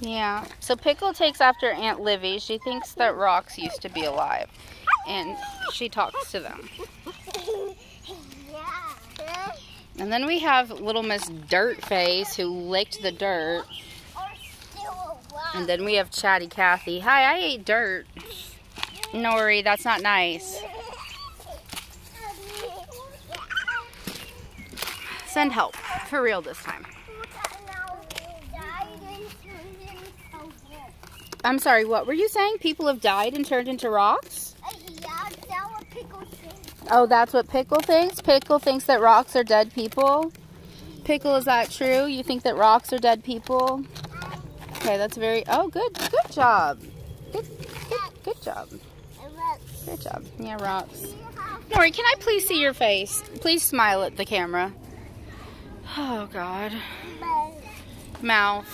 Yeah. So Pickle takes after Aunt Livy. She thinks that rocks used to be alive. And she talks to them. And then we have little Miss Dirtface who licked the dirt. And then we have Chatty Cathy. Hi, I ate dirt. Nori, that's not nice. Send help. For real this time. I'm sorry, what were you saying? People have died and turned into rocks? Oh, that's what Pickle thinks? Pickle thinks that rocks are dead people? Pickle, is that true? You think that rocks are dead people? Okay, that's very... Oh, good. Good job. Good, good, good job. Good job. Yeah, rocks. Nori, can I please see your face? Please smile at the camera. Oh, God. Mouth.